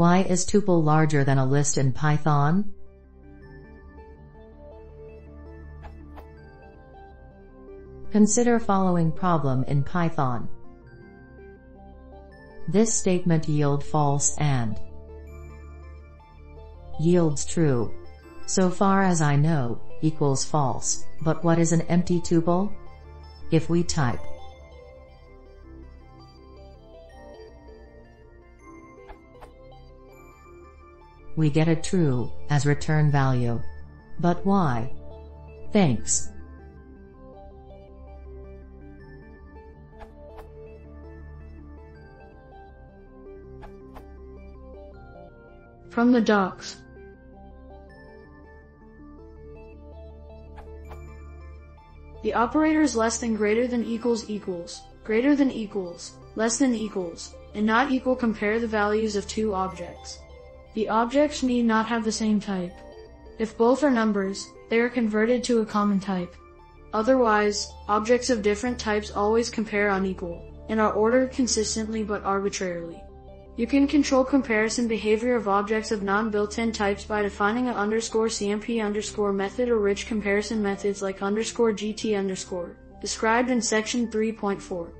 Why is tuple larger than a list in Python? Consider following problem in Python. This statement yield false and yields true. So far as I know, equals false, but what is an empty tuple? If we type we get a true as return value. But why? Thanks. From the docs. The operators less than greater than equals equals, greater than equals, less than equals, and not equal compare the values of two objects. The objects need not have the same type. If both are numbers, they are converted to a common type. Otherwise, objects of different types always compare unequal, and are ordered consistently but arbitrarily. You can control comparison behavior of objects of non-built-in types by defining a underscore CMP underscore method or rich comparison methods like underscore GT underscore, described in section 3.4.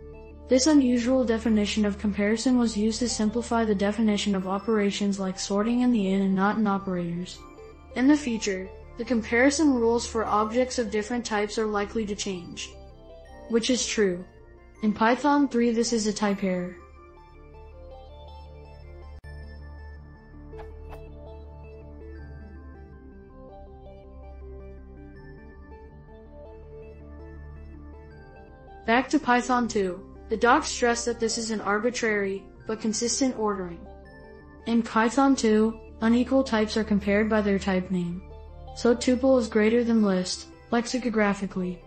This unusual definition of comparison was used to simplify the definition of operations like sorting in the in and not in operators. In the future, the comparison rules for objects of different types are likely to change. Which is true. In Python 3 this is a type error. Back to Python 2. The docs stress that this is an arbitrary, but consistent ordering. In Python 2, unequal types are compared by their type name. So tuple is greater than list, lexicographically.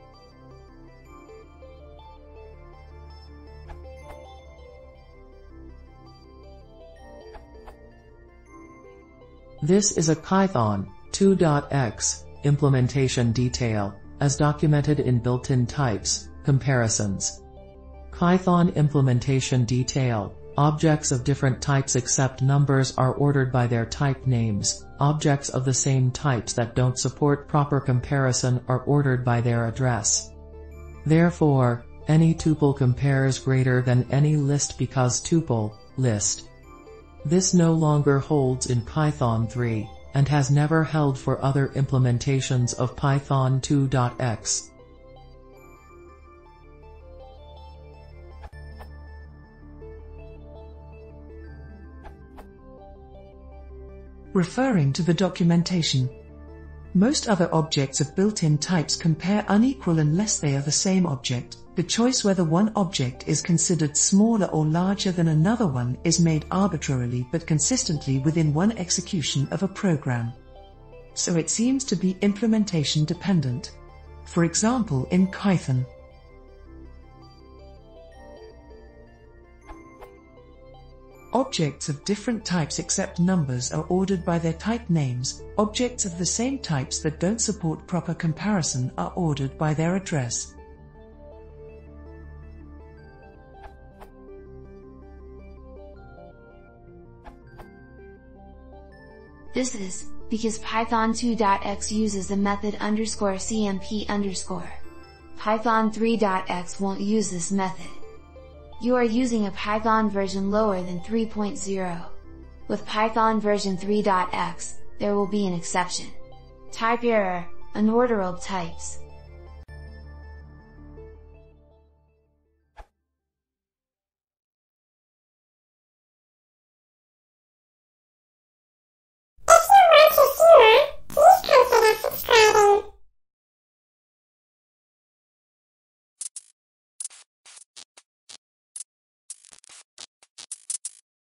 This is a Python 2.x implementation detail, as documented in built-in types, comparisons. CPython implementation detail. Objects of different types except numbers are ordered by their type names. Objects of the same types that don't support proper comparison are ordered by their address. Therefore, any tuple compares greater than any list because tuple, list. This no longer holds in Python 3, and has never held for other implementations of Python 2.x. referring to the documentation. Most other objects of built-in types compare unequal unless they are the same object. The choice whether one object is considered smaller or larger than another one is made arbitrarily but consistently within one execution of a program. So it seems to be implementation dependent. For example in CPython, Objects of different types except numbers are ordered by their type names. Objects of the same types that don't support proper comparison are ordered by their address. This is because Python 2.x uses the method underscore cmp underscore. Python 3.x won't use this method you are using a Python version lower than 3.0. With Python version 3.x, there will be an exception. Type error, unorderable types.